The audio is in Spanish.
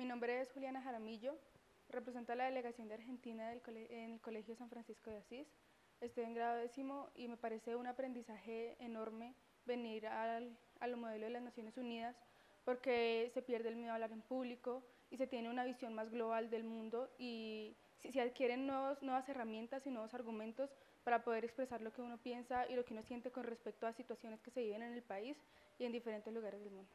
Mi nombre es Juliana Jaramillo, represento a la delegación de Argentina en el Colegio San Francisco de Asís. Estoy en grado décimo y me parece un aprendizaje enorme venir al, al modelo de las Naciones Unidas porque se pierde el miedo a hablar en público y se tiene una visión más global del mundo y se adquieren nuevos, nuevas herramientas y nuevos argumentos para poder expresar lo que uno piensa y lo que uno siente con respecto a situaciones que se viven en el país y en diferentes lugares del mundo.